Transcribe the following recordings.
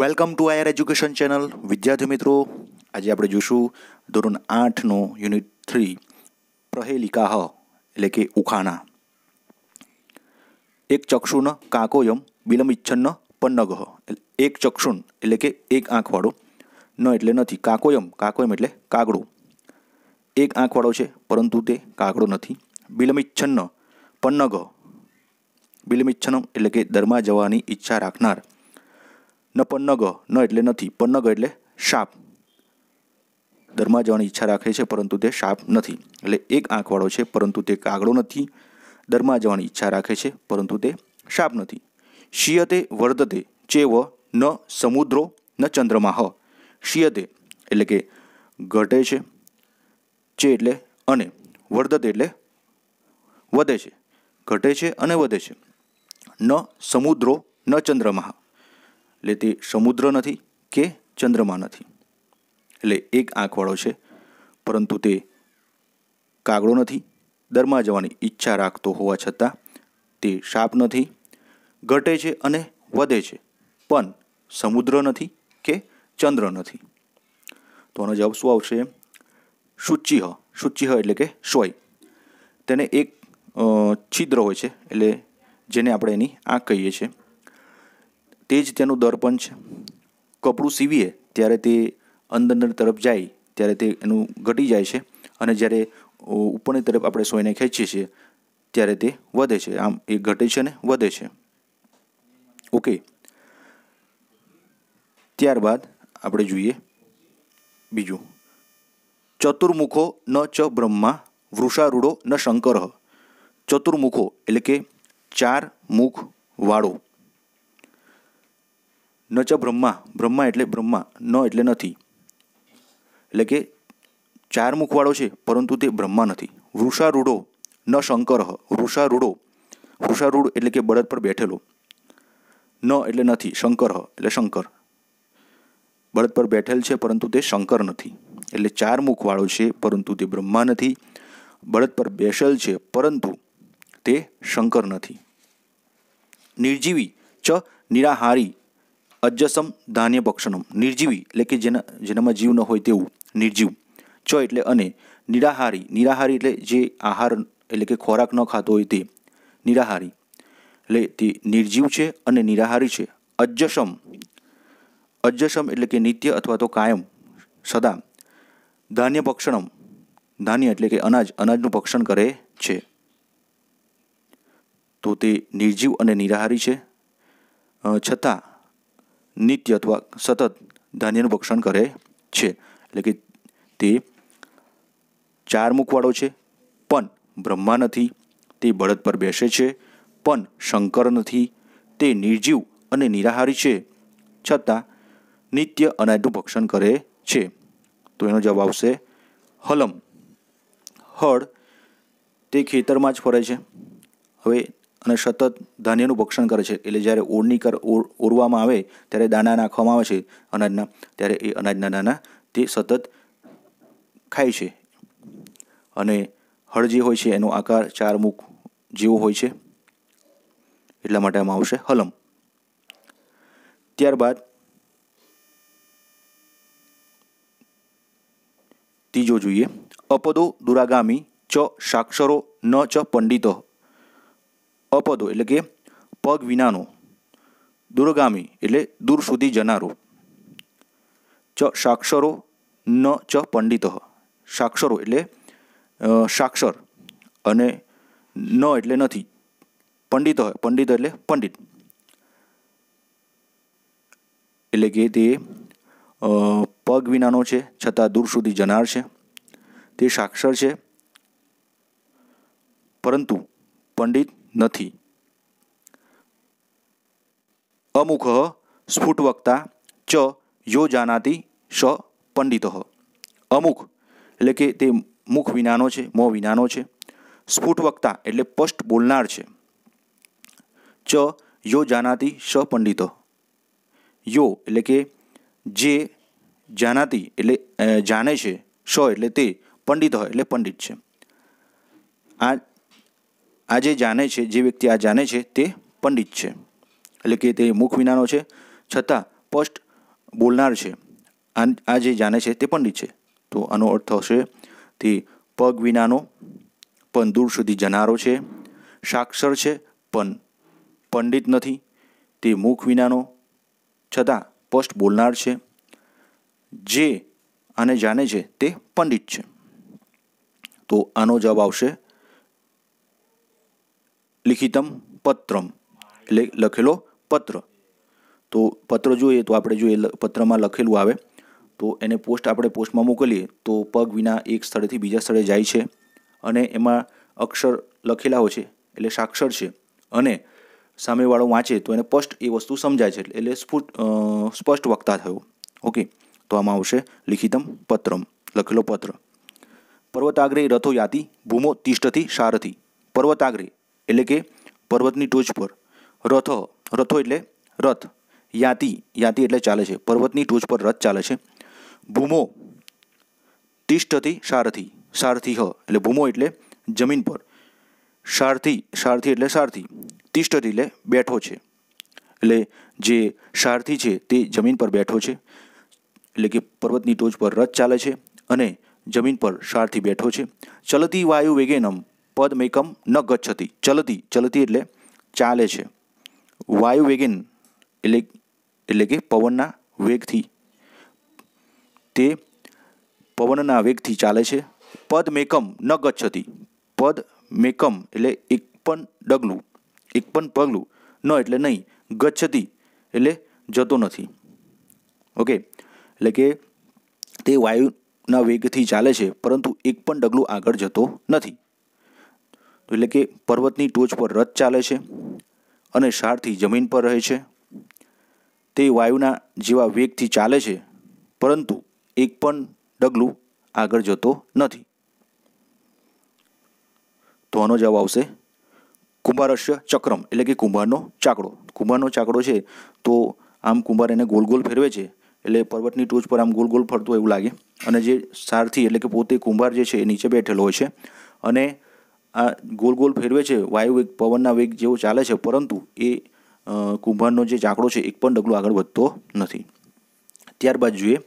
Welcome to Iyer education channel વિદ્યાર્થી મિત્રો, આજે આપણે જોઈશું ધોરણ આઠનો યુનિટ થ્રી પ્રહેલિકાહ, એટલે કે ઉખાણા. એક ચક્ષુન કાકોયમ બિલમિચ્છન્ન પન્નગહ. એક ચક્ષુન, એટલે કે એક આંખવાળો. ન એટલે નથી, કાકોયમ. કાકોયમ એટલે કાગડો. એક આંખવાળો છે, પરંતુ તે કાગડો નથી. બિલમિચ્છન્ન પન્નગહ. બિલમિચ્છનમ એટલે કે દરમાં જવાની ઈચ્છા રાખનાર. ન પન્નગ, ન એટલે નથી. પન્નગ એટલે શાપ. ધર્મા જવાની ઈચ્છા રાખે છે, પરંતુ તે શાપ નથી. એટલે એક આંખવાળો છે, પરંતુ તે કાગડો નથી. ધર્મા જવાની ઈચ્છા રાખે છે, પરંતુ તે શાપ નથી. શિયતે વર્ધતે ચેવ ન સમુદ્રો, ન ચંદ્રમા હ. શિયતે એટલે કે ઘટે છે. ચે એટલે અને. વર્ધતે એટલે વધે છે. ઘટે છે અને વધે છે. ન સમુદ્રો, ન ચંદ્રમા. એટલે તે સમુદ્ર નથી કે ચંદ્રમા નથી. એટલે એક આંખવાળો છે, પરંતુ તે કાગડો નથી, દરમાં જવાની ઈચ્છા રાખતો હોવા છતાં તે સાપ નથી, ઘટે છે અને વધે છે, પણ સમુદ્ર નથી કે ચંદ્ર નથી. તો આનો જવાબ શું આવશે? શુચિહ. શુચિહ એટલે કે સોય તેને એક છિદ્ર હોય છે, એટલે જેને આપણે એની આંખ કહીએ છીએ. તે જ તેનું દર્પણ છે. કપડું સીવીએ ત્યારે તે અંદર તરફ જાય, ત્યારે તે એનું ઘટી જાય છે અને જ્યારે ઉપરની તરફ આપણે સોયને ખેંચીએ છીએ, ત્યારે તે વધે છે. આમ એ ઘટે છે ને વધે છે. ઓકે. ત્યારબાદ આપણે જોઈએ બીજું. ચતુર્મુખો ન ચ બ્રહ્મા, વૃષારૂઢો ન શંકર. ચતુર્મુખો એટલે કે ચાર મુખ વાળો. ન ચ બ્રહ્મા બ્રહ્મા એટલે બ્રહ્મા, ન એટલે નથી. એટલે કે ચાર મુખવાળો છે, પરંતુ તે બ્રહ્મા નથી. વૃષારૂઢો, ન શંકર વૃષારૂઢો. વૃષારૂઢ એટલે કે બળદ પર બેઠેલો. ન એટલે નથી, શંકર એટલે શંકર. બળદ પર બેઠેલ છે, પરંતુ તે શંકર નથી. એટલે ચાર મુખવાળો છે, પરંતુ તે બ્રહ્મા નથી. બળદ પર બેસેલ છે, પરંતુ તે શંકર નથી. નિર્જીવી, ચ, નિરાહારી. અજસમ ધાન્ય ભક્ષણમ. નિર્જીવી, એટલે કે જેના જેનામાં જીવ ન હોય તેવું. નિર્જીવ. ચ એટલે અને. નિરાહારી. નિરાહારી એટલે જે આહાર એટલે કે ખોરાક ન ખાતો હોય તે. નિરાહારી. એટલે તે નિર્જીવ છે અને નિરાહારી છે. અજસમ અજસમ એટલે કે નિત્ય અથવા તો કાયમ. સદા. ધાન્ય ભક્ષણમ. ધાન્ય એટલે કે અનાજ. અનાજનું ભક્ષણ કરે છે. તો તે નિર્જીવ અને નિરાહારી છે. છતાં નિત્ય અથવા સતત ધાન્યનું ભક્ષણ કરે છે. એટલે કે તે ચાર મુખવાળો છે. પણ બ્રહ્મા નથી, તે બળદ પર બેસે છે. પણ શંકર નથી, તે નિર્જીવ અને નિરાહારી છે. છતાં નિત્ય અનાજનું ભક્ષણ કરે છે. તો એનો જવાબ આવશે હલમ. હળ તે ખેતરમાં જ ફરે છે. હવે અને સતત ધાન્યનું ભક્ષણ કરે છે. એટલે જ્યારે ઓળની કર ઓર- ઓરવામાં આવે ત્યારે દાણા નાખવામાં આવે છે. અનાજના, ત્યારે એ અનાજના દાણા તે સતત ખાય છે. અને હળ જે હોય છે એનો આકાર ચાર મુખ જેવો હોય છે. એટલા માટે આમાં આવશે હલમ. ત્યારબાદ ત્રીજો જોઈએ. અપદો દુરાગામી ચ સાક્ષરો ન ચ પંડિતો. અપદો, એટલે કે પગ વિનાનો, દુર્ગામી, એટલે દૂર સુધી જનારો. ચ સાક્ષરો, ન ચ પંડિત. સાક્ષરો એટલે સાક્ષર અને ન એટલે નથી. પંડિત પંડિત એટલે પંડિત. એટલે કે તે પગ વિનાનો છે, છતાં દૂર સુધી જનાર છે. તે સાક્ષર છે. પરંતુ પંડિત નથી. અમુખ સ્ફુટવક્તા ચ યો જાનાતી સ પંડિત અમુક, એટલે કે તે મુખ વિનાનો છે, મો વિનાનો છે. સ્ફુટવક્તા એટલે સ્પષ્ટ બોલનાર છે. ચ યો જાનાતી સ પંડિત યો એટલે કે જે જાનાતી એટલે જાણે છે, સ એટલે તે પંડિત એટલે પંડિત છે. આ આ જે જાણે છે, જે વ્યક્તિ આ જાણે છે, તે પંડિત છે. એટલે કે તે મુખ વિનાનો છે, છતાં સ્પષ્ટ બોલનાર છે. આ આ જે જાણે છે, તે પંડિત છે. તો આનો અર્થ હશે તે પગ વિનાનો, પણ દૂર સુધી જનારો છે, સાક્ષર છે, પણ પંડિત નથી. તે મુખ વિનાનો, છતાં સ્પષ્ટ બોલનાર છે. જે આને જાણે છે, તે પંડિત છે. તો આનો જવાબ આવશે લિખિતમ પત્રમ. એટલે લખેલો પત્ર. તો પત્ર જોઈએ તો આપણે જોઈએ પત્રમાં લખેલું આવે. તો એને પોસ્ટ આપણે પોસ્ટમાં મોકલીએ તો પગ વિના એક સ્થળેથી બીજા સ્થળે જાય છે. અને એમાં અક્ષર લખેલા હોય છે, એટલે સાક્ષર છે. અને સામેવાળો વાંચે તો એને સ્પષ્ટ એ વસ્તુ સમજાય છે, એટલે સ્ફુટ સ્પષ્ટ વક્તા થયો. ઓકે, તો આમાં આવશે લિખિતમ પત્રમ, લખેલો પત્ર. પર્વતાગ્રે રથો યાતિ, ભૂમો તિષ્ઠથી સારથી. પર્વતાગ્રે એટલે કે પર્વતની ટોચ પર. રથો રથો એટલે રથ. યાતિ યાતિ એટલે ચાલે છે. પર્વતની ટોચ પર રથ ચાલે છે. ભૂમો, તિષ્ઠથી સારથી. સારથી હ, એટલે ભૂમો એટલે જમીન પર. સારથી સારથી એટલે સારથી. તિષ્ઠથી એટલે બેઠો છે. એટલે જે સારથી છે તે જમીન પર બેઠો છે. એટલે કે પર્વતની ટોચ પર રથ ચાલે છે અને જમીન પર સારથી બેઠો છે. ચલતી વાયુ વેગેનમ પદમેકમ ન ગચ્છતી. ચલતી ચલતી એટલે ચાલે છે. વાયુ વેગેન એટલે એટલે કે પવનના વેગથી. તે પવનના વેગથી ચાલે છે. પદ મેકમ ન ગચ્છતી. પદ મેકમ એટલે એક પણ ડગલું, એક પણ પગલું. ન એટલે નહીં, ગચ્છતી એટલે જતો નથી. ઓકે એટલે કે તે વાયુના વેગથી ચાલે છે, પરંતુ એક પણ ડગલું આગળ જતો નથી. એટલે કે પર્વતની ટોચ પર રથ ચાલે છે અને સારથી જમીન પર રહે છે. તે વાયુના જેવા વેગથી ચાલે છે, પરંતુ એક પણ ડગલું આગળ જતો નથી. તો આનો જવાબ આવશે કુંભારસ્ય ચક્રમ, એટલે કે કુંભારનો ચાકડો. કુંભારનો ચાકડો છે તો આમ કુંભાર એને ગોલ ગોલ ફેરવે છે, એટલે પર્વતની ટોચ પર આમ ગોલ ગોલ ફરતું એવું લાગે. અને જે સારથી એટલે કે પોતે કુંભાર જે છે એ નીચે બેઠેલો હોય છે અને આ ગોલ ગોલ ફેરવે છે, વાયુ વેગ, પવનના વેગ જેવો ચાલે છે, પરંતુ એ કુંભારનો જે ચાકડો છે, એક પણ ડગલું આગળ વધતો નથી. ત્યારબાદ જોઈએ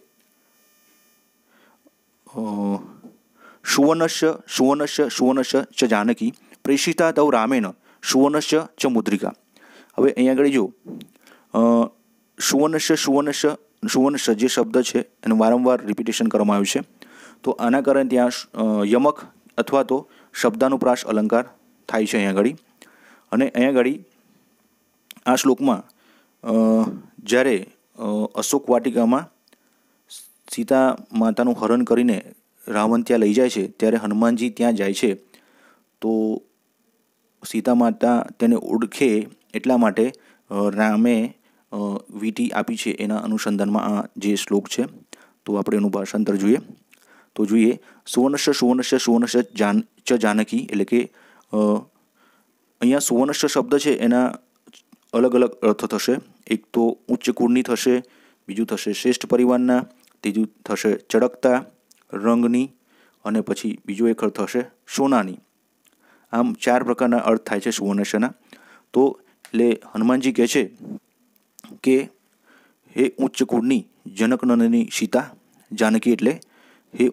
સુવર્ણસ્ય સુવર્ણસ્ય સુવર્ણસ્ય ચ જાનકી, પ્રેષિતા તવ રામેન સુવર્ણસ્ય ચ મુદ્રિકા. હવે અહીંયા આગળ જો સુવર્ણશ્ય સુવર્ણસ્ય સુવર્ણસ્ય જે શબ્દ છે, એનું વારંવાર રિપીટેશન કરવામાં આવ્યું છે, તો આના કારણે ત્યાં યમક અથવા તો શબ્દાનુપ્રાસ અલંકાર થાય છે અહીંયા આગળ. અને અહીંયા આગળ આ શ્લોકમાં જ્યારે અશોક વાટિકામાં સીતા માતાનું હરણ કરીને રાવણ ત્યાં લઈ જાય છે, ત્યારે હનુમાનજી ત્યાં જાય છે, તો સીતા માતા તેને ઓળખે એટલા માટે રામે વીટી આપી છે એના અનુસંધાનમાં આ જે શ્લોક છે, તો આપણે એનું ભાષાંતર જોઈએ. તો જોઈએ સુવર્ણશ સુવર્ણશ સુવર્ણશ જાન ચ જાનકી એટલે કે અહીંયા સુવર્ણસ્ય શબ્દ છે, એના અલગ અલગ અર્થ થશે. એક તો ઉચ્ચ કુળની થશે, બીજું થશે શ્રેષ્ઠ પરિવારના, ત્રીજું થશે ચળકતા, રંગની અને પછી બીજો એક અર્થ થશે સોનાની. આમ ચાર પ્રકારના અર્થ થાય છે સુવર્ણસ્યના તો એટલે હનુમાનજી કહે છે કે, હે ઉચ્ચ કુળની જનકનંદની સીતા, જાનકી એટલે, હે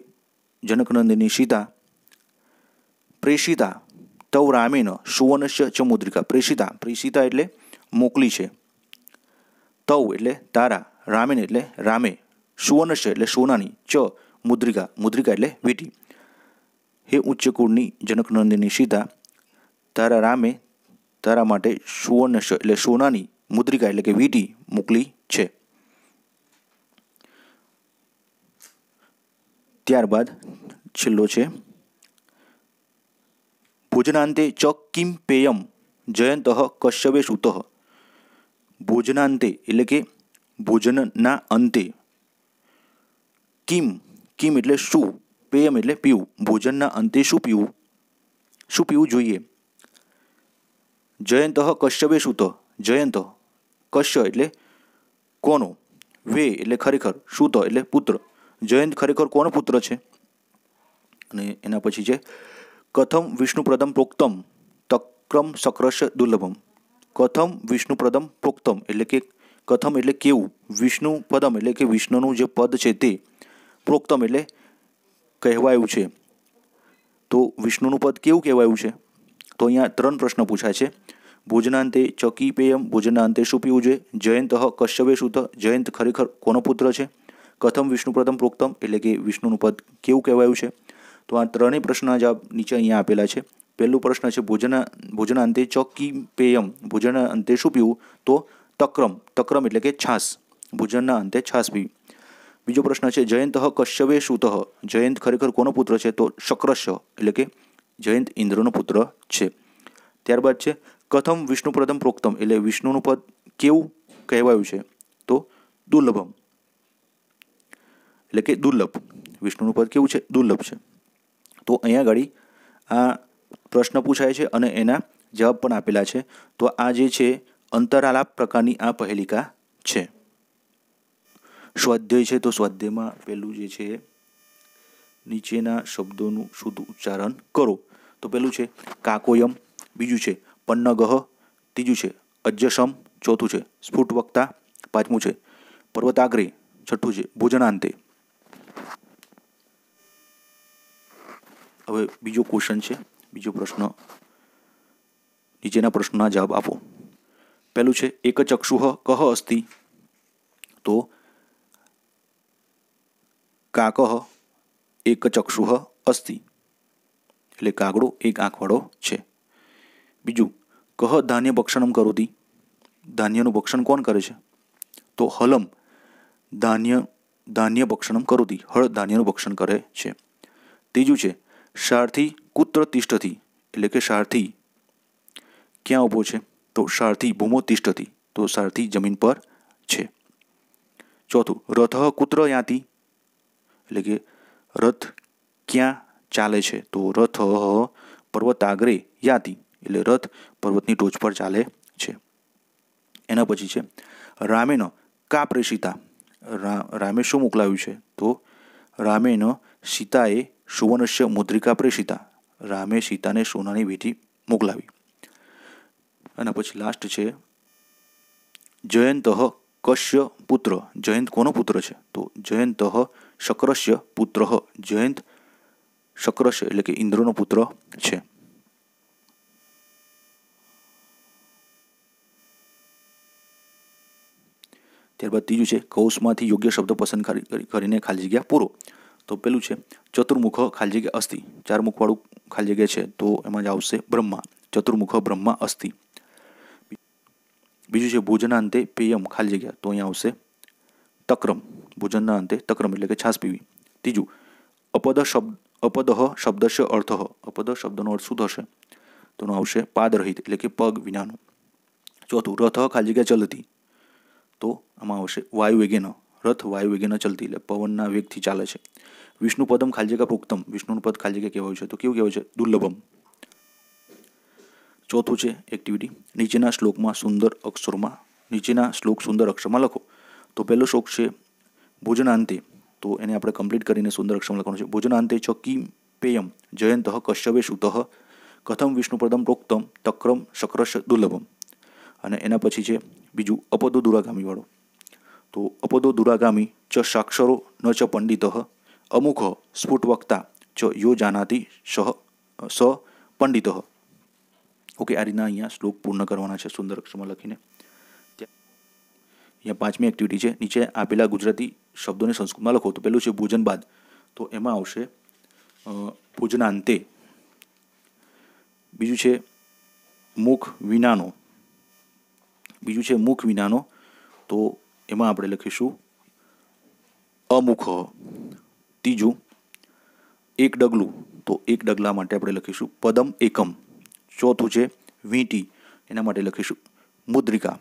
જનકનંદની સીતા પ્રેષિતા તવ રામેન સુવર્ણશ્ય મુદ્રિકા પ્રેષિતા પ્રેષિતા એટલે મોકલી છે. તવ એટલે તારા, રામેન એટલે રામે. સુવર્ણશ્ય એટલે સોનાની, ચ મુદ્રિકા. મુદ્રિકા એટલે વીટી. હે ઉચ્ચ કુળની જનકનંદિની સીતા, તારા રામે તારા માટે સુવર્ણસ્ય એટલે સોનાની, મુદ્રિકા એટલે કે વીટી મોકલી છે. ત્યારબાદ છેલ્લો છે ભોજનાંતે ચ કિમ પેયમ જયંત કશ્યપે સુત ભોજનાંતે એટલે કે ભોજનના અંતે કિમ કિમ એટલે શું પેયમ એટલે પીવું ભોજનના અંતે શું પીવું શું પીવું જોઈએ જયંત કશ્યપે સુત જયંત કશ્ય એટલે કોનો વે એટલે ખરેખર સુત એટલે પુત્ર જયંત ખરેખર કોનો પુત્ર છે અને એના પછી છે કથમ વિષ્ણુપ્રદમ પ્રોક્તમ તક્રમ સક્રશ દુર્લભમ કથમ વિષ્ણુપ્રદમ પ્રોક્તમ એટલે કે કથમ એટલે કેવું? વિષ્ણુ પદમ એટલે કે વિષ્ણુનું જે પદ છે તે પ્રોક્તમ એટલે કહેવાયું છે. તો વિષ્ણુનું પદ કેવું કહેવાયું છે? તો અહીંયા ત્રણ પ્રશ્ન પૂછાય છે. ભોજનાંતે ચકી પેયમ ભોજનાંતે શું પીવું જોઈએ જયંત કશ્યવે સુત જયંત ખરેખર કોનો પુત્ર છે? કથમ વિષ્ણુ પ્રથમ પ્રોક્તમ એટલે કે વિષ્ણુનું પદ કેવું કહેવાયું છે? તો આ ત્રણેય પ્રશ્નના જવાબ નીચે અહીંયા આપેલા છે. પહેલું પ્રશ્ન છે, ભોજન ભોજનાંતે ચોકી પેયમ, ભોજન અંતે શું પીવું? તો તક્રમ તક્રમ એટલે કે છાસ ભોજનના અંતે છાસ પીવી. બીજો પ્રશ્ન છે, જયંત કશ્યપે સુત? જયંત ખરેખર કોનો પુત્ર છે? તો શક્રશ્ય એટલે કે જયંત ઇન્દ્રનો પુત્ર છે. ત્યારબાદ છે, કથમ વિષ્ણુ પ્રથમ પ્રોક્તમ એટલે વિષ્ણુનું પદ કેવું કહેવાયું છે? તો દુર્લભમ. એટલે કે દુર્લભ. વિષ્ણુનું પદ કેવું છે? દુર્લભ છે. તો અહીંયા આગળ આ પ્રશ્ન પૂછાય છે અને એના જવાબ પણ આપેલા છે. તો આ જે છે, અંતરાલાપ પ્રકારની આ પહેલિકા છે. સ્વાધ્યાય છે, તો સ્વાધ્યાયમાં પહેલું જે છે, નીચેના શબ્દોનું શુદ્ધ ઉચ્ચારણ કરો. તો પહેલું છે, કાકોયમ. બીજું છે, પન્નગહ. ત્રીજું છે, અજ્જસમ. ચોથું છે સ્ફુટ વક્તા પાંચમું છે, પર્વતાગ્રે. છઠ્ઠું છે, ભોજનાંતે. હવે બીજો ક્વેશ્ચન છે. બીજો પ્રશ્ન. નીચેના પ્રશ્નના જવાબ આપો. પહેલું છે, એક ચક્ષુહ કહ અસ્તિ? તો કાકહ એક ચક્ષુહ અસ્તિ. એટલે કાગડો એક આંખવાળો છે. બીજું, કહ ધાન્ય ભક્ષણમ કરોતી? ધાન્યનું ભક્ષણ કોણ કરે છે? તો હલમ ધાન્ય ધાન્ય ભક્ષણમ કરોતી. હળ ધાન્યનું ભક્ષણ કરે છે. ત્રીજું છે સારથી કુત્ર તિષ્ઠથી એટલે કે સારથી. ક્યાં ઊભો છે? તો સારથી ભૂમો તિષ્ઠથી તો સારથી જમીન પર છે. ચોથું, રથ કુત્ર યાતિ એટલે કે રથ ક્યાં ચાલે છે? તો રથ પર્વતાગ્રે યાતિ, એટલે રથ પર્વતની ટોચ પર ચાલે છે. એના પછી છે, રામેન કા પ્રેષિતા રામે શું મોકલાવ્યું છે? તો રામેન સીતાએ સુવર્ણસ્ય મુદ્રિકા પ્રેષિતા રામે સીતાને સોનાની વીંટી મોકલાવી. અને પછી લાસ્ટ છે, જયંત કશ્ય પુત્ર. જયંત કોનો પુત્ર છે? તો જયંત શક્રસ્ય પુત્ર. જયંત શક્રસ્ય એટલે કે ઇન્દ્રનો પુત્ર છે. ત્યારબાદ ત્રીજું છે, કૌશમાંથી યોગ્ય શબ્દ પસંદ કરીને ખાલી જગ્યા પૂરો. તો પેલું છે, ચતુર્મુખ ખાલી જગ્યા અસ્થિ ચાર મુખવાળું ખાલી જગ્યા છે, તો એમાં જ આવશે બ્રહ્મા. ચતુર્મુખ બ્રહ્મા અસ્થિ બીજું છે ભોજના અંતે પેયમ ખાલી જગ્યા, તો અહીંયા આવશે તક્રમ. ભોજનના અંતે તક્રમ, એટલે કે છાસ પીવી. ત્રીજું, અપદ શબ્દ અપદહ શબ્દશ અર્થ. અપદ શબ્દનો અર્થ શું થશે? તો આવશે પાદરહિત, એટલે કે પગ વિનાનું. ચોથું, રથ ખાલી જગ્યા ચલતી. તો આમાં આવશે વાયુ વેગેન રથ વાયુ વેગેન ચલતી એટલે પવનના વેગથી ચાલે છે. વિષ્ણુ પદમ ખાલી જગ્યા પ્રોક્તમ. વિષ્ણુનું પદ ખાલી જગ્યા કહેવાયું છે. તો કેવું કહેવાય છે? દુર્લભમ. ચોથું છે એક્ટિવિટી નીચેના શ્લોકમાં સુંદર અક્ષરોમાં, નીચેના શ્લોક સુંદર અક્ષરમાં લખો. તો પહેલો શ્લોક છે ભોજનાંતે. તો એને આપણે કમ્પ્લીટ કરીને સુંદર અક્ષરમાં લખવાનું છે. ભોજનાંતે ચકી પેયમ જયંત કશ્યવે સુત. કથમ વિષ્ણુપ્રદમ પ્રોક્તમ તક્રમ શક્રશ દુર્લભમ. અને એના પછી છે બીજું અપદો દુરાગામીવાળો તો અપદો દુરાગામી ચ સાક્ષરો ન ચ પંડિત અમુખ સ્ફુટ વક્તા ચ યો જાનાતી સહ સ પંડિત. ઓકે, આ રીતના અહીંયા શ્લોક પૂર્ણ કરવાના છે સુંદર અક્ષરમાં લખીને. અહીંયા પાંચમી એક્ટિવિટી છે. નીચે આપેલા ગુજરાતી શબ્દોને સંસ્કૃતમાં લખો. તો પહેલું છે ભોજન બાદ. તો એમાં આવશે ભોજનાંતે. બીજું છે મુખ વિનાનો. બીજું છે મુખ વિનાનો. તો એમાં આપણે લખીશું. અમુખ, ત્રીજું, એક ડગલું. તો એક ડગલા માટે આપણે લખીશું પદમ એકમ. ચોથું છે વીંટી. એના માટે લખીશું મુદ્રિકા.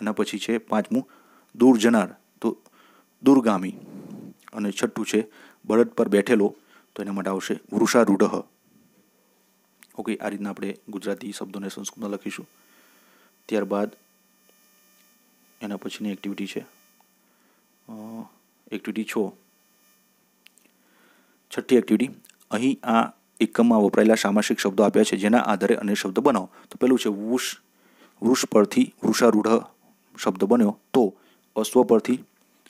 અને પછી છે પાંચમું, દૂર જનાર. તો દૂરગામી. અને છઠ્ઠું છે બળદ પર બેઠેલો. તો એના માટે આવશે વૃષારૂઢ. ઓકે, આ રીતના આપણે ગુજરાતી શબ્દોને સંસ્કૃતમાં લખીશું. ત્યારબાદ એના પછીની એક્ટિવિટી છે. એક્ટિવિટી છો. છઠ્ઠી એક્ટિવિટી અહીં આ એકમમાં વપરાયેલા સામાસિક શબ્દો આપ્યા છે, જેના આધારે અન્ય શબ્દ બનાવો. તો પેલું છે વૃષ વૃષ પરથી વૃષારૂઢ શબ્દ બન્યો. તો અશ્વ પરથી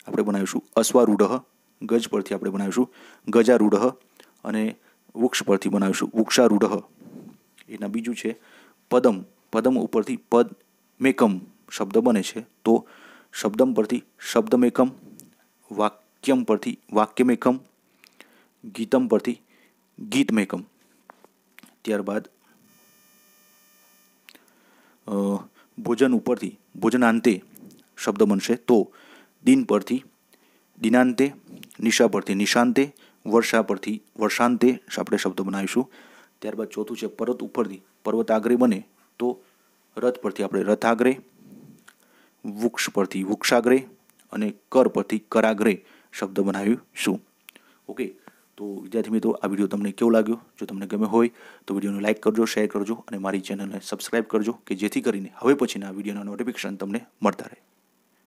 આપણે બનાવીશું અશ્વારૂઢ, ગજ પરથી આપણે બનાવીશું ગજારૂઢ અને વૃક્ષ પરથી બનાવીશું વૃક્ષારૂઢ. એના બીજું છે પદમ. પદમ ઉપરથી પદ મેકમ. શબ્દ બને છે, તો શબ્દમ પરથી શબ્દમેકમ, વાક્યમ પરથી વાક્યમેકમ, ગીતમ પરથી ગીતમેકમ. ત્યારબાદ ભોજન ઉપરથી ભોજનાંતે શબ્દ બનશે, તો દિન પરથી દિનાંતે, નિશા પરથી નિશાંતે, વર્ષા પરથી વર્ષાંતે આપણે શબ્દ બનાવીશું. ત્યારબાદ ચોથું છે પર્વત ઉપરથી પર્વત આગરે બને, તો રથ પરથી આપણે રથાગ્રે વૃક્ષ પરથી વૃક્ષાગ્રે અને કર પરથી કરાગ્રે શબ્દ બનાવ્યું શું? ઓકે તો વિદ્યાર્થી મિત્રો, આ વીડિયો તમને કેવો લાગ્યો? જો તમને ગમે હોય, તો વિડીયોને લાઇક કરજો, શેર કરજો અને મારી ચેનલને સબસ્ક્રાઇબ કરજો કે જેથી કરીને હવે પછીના વિડીયોના નોટિફિકેશન તમને મળતા રહે.